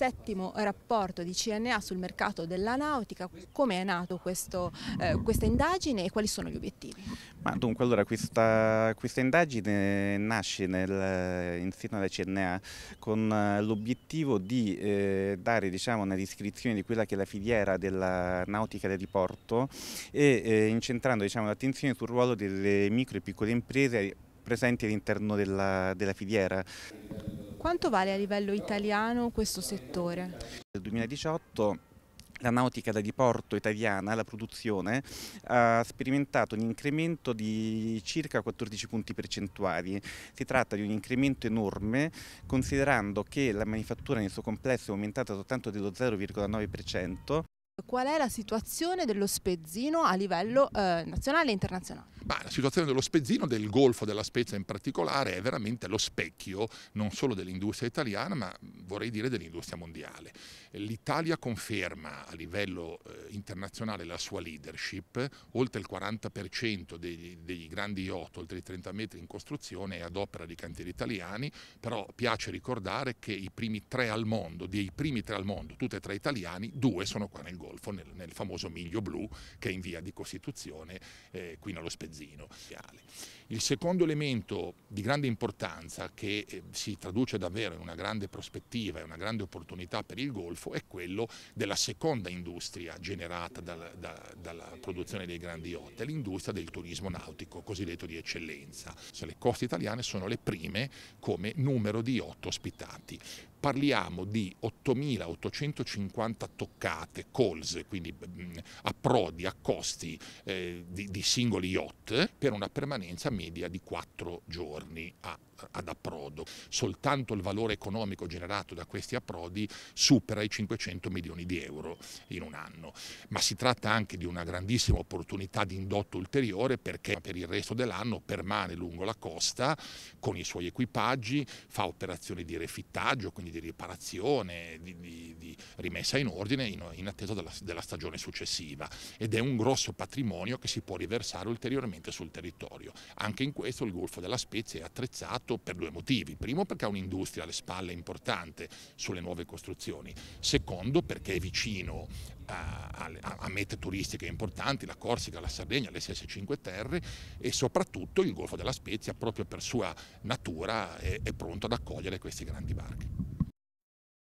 settimo rapporto di CNA sul mercato della nautica. Come è nato questo, eh, questa indagine e quali sono gli obiettivi? Ma dunque, allora, questa, questa indagine nasce nel, in seno alla CNA con eh, l'obiettivo di eh, dare diciamo, una descrizione di quella che è la filiera della nautica da diporto e eh, incentrando diciamo, l'attenzione sul ruolo delle micro e piccole imprese presenti all'interno della, della filiera. Quanto vale a livello italiano questo settore? Nel 2018 la nautica da diporto italiana, la produzione, ha sperimentato un incremento di circa 14 punti percentuali. Si tratta di un incremento enorme considerando che la manifattura nel suo complesso è aumentata soltanto dello 0,9%. Qual è la situazione dello spezzino a livello eh, nazionale e internazionale? Bah, la situazione dello spezzino, del Golfo della Spezia in particolare, è veramente lo specchio non solo dell'industria italiana, ma vorrei dire dell'industria mondiale. L'Italia conferma a livello eh, internazionale la sua leadership, oltre il 40% dei, dei grandi yacht, oltre i 30 metri in costruzione è ad opera di cantieri italiani, però piace ricordare che i primi tre al mondo, dei primi tre al mondo, tutti e tre italiani, due sono qua nel Golfo, nel, nel famoso Miglio Blu che è in via di costituzione eh, qui nello spezzino. Il secondo elemento di grande importanza che eh, si traduce davvero in una grande prospettiva e una grande opportunità per il Golfo è quello della seconda industria generata dal, da, dalla produzione dei grandi yacht, l'industria del turismo nautico, cosiddetto di eccellenza. Le coste italiane sono le prime come numero di yacht ospitati parliamo di 8.850 toccate, calls, quindi approdi, accosti eh, di, di, singoli yacht per una permanenza media di 4 giorni a ad approdo. Soltanto il valore economico generato da questi approdi supera i 500 milioni di euro in un anno. Ma si tratta anche di una grandissima opportunità di indotto ulteriore perché per il resto dell'anno permane lungo la costa con i suoi equipaggi, fa operazioni di refittaggio, quindi di riparazione, di, di, di rimessa in ordine in, in attesa della, della stagione successiva ed è un grosso patrimonio che si può riversare ulteriormente sul territorio. Anche in questo il Golfo della Spezia è attrezzato per due motivi. Primo perché ha un'industria alle spalle importante sulle nuove costruzioni. Secondo perché è vicino a, a, mete turistiche importanti, la Corsica, la Sardegna, le SS5 Terre e soprattutto il Golfo della Spezia proprio per sua natura è pronto ad accogliere questi grandi barchi.